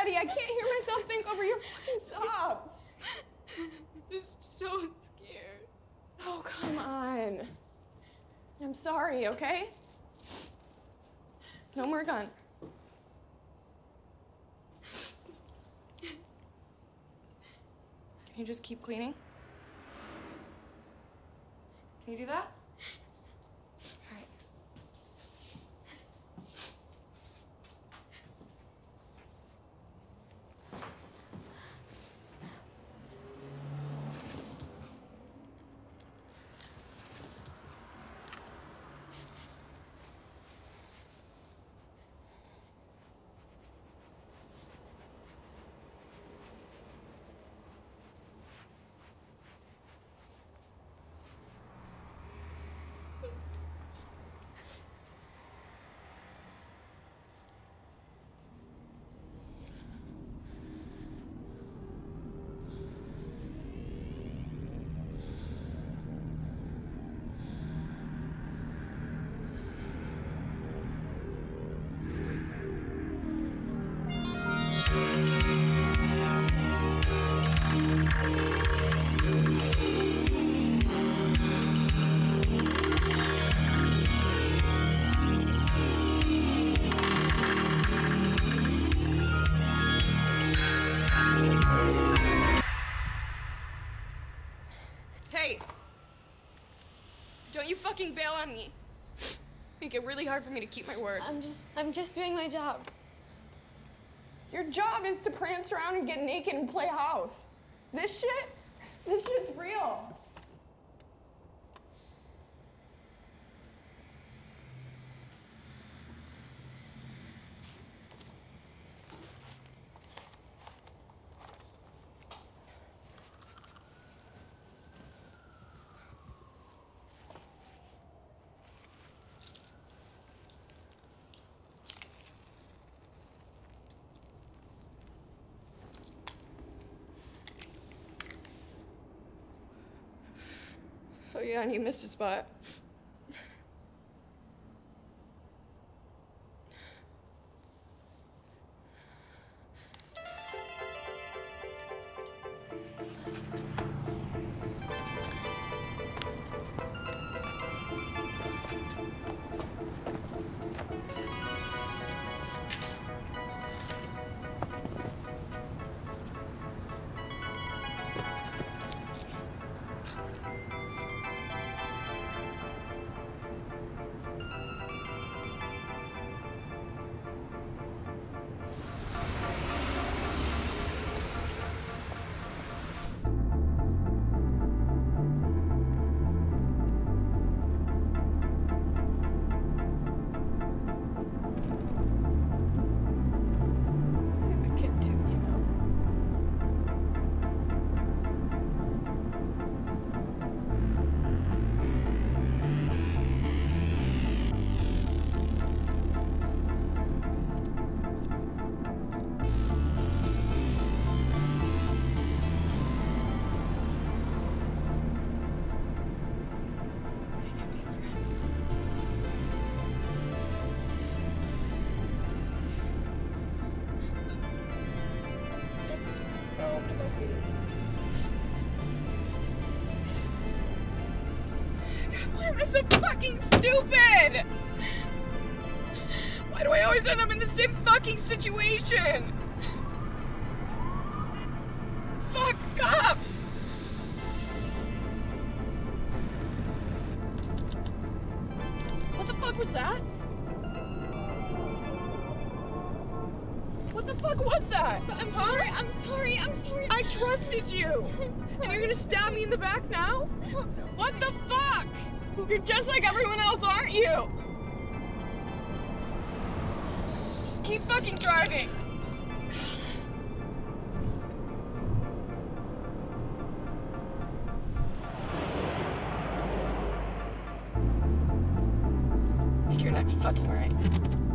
already. I can't hear myself think over your fucking sobs. Just so scared. Oh, come on. I'm sorry, okay? No more gun. Can you just keep cleaning? Can you do that? Me. Make it really hard for me to keep my word. I'm just, I'm just doing my job. Your job is to prance around and get naked and play house. This shit, this shit's real. Yeah, and you missed a spot. Fucking stupid? Why do I always end up in the same fucking situation? Fuck cops! What the fuck was that? What the fuck was that? I'm Huh? sorry, I'm sorry, I'm sorry. I trusted you! And you're gonna stab me in the back now? Oh, what the fuck? You're just like everyone else, aren't you? Just keep fucking driving. Make your next fucking right.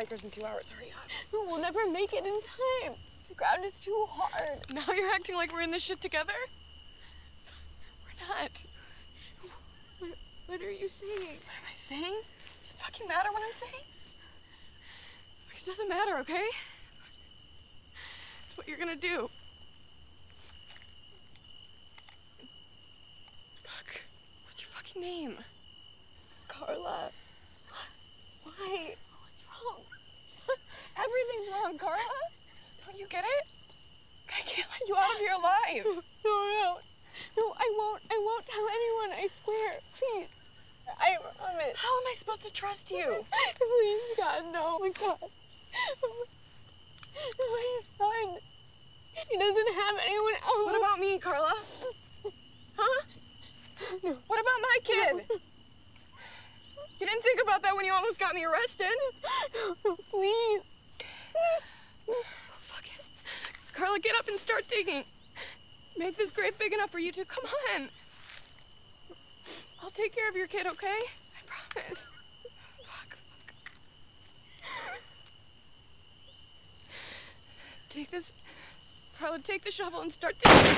Snickers in two hours. Hurry up. We'll never make it in time. The ground is too hard. Now you're acting like we're in this shit together? We're not. What, what are you saying? What am I saying? Does it fucking matter what I'm saying? It doesn't matter, okay? It's what you're gonna do. Fuck. What's your fucking name? Carla. Why? What's wrong? Everything's Carla. Don't you get it? I can't let you out of here alive. No, no. No, I won't. I won't tell anyone, I swear. Please. I promise. How am I supposed to trust you? Please, God, no. My God. My son. He doesn't have anyone else. What about me, Carla? Huh? What about my kid? You didn't think about that when you almost got me arrested. Please. Fuck it. Carla, get up and start digging. Make this grave big enough for you two. Come on. I'll take care of your kid, okay? I promise. Fuck. Take this. Carla, take the shovel and start digging.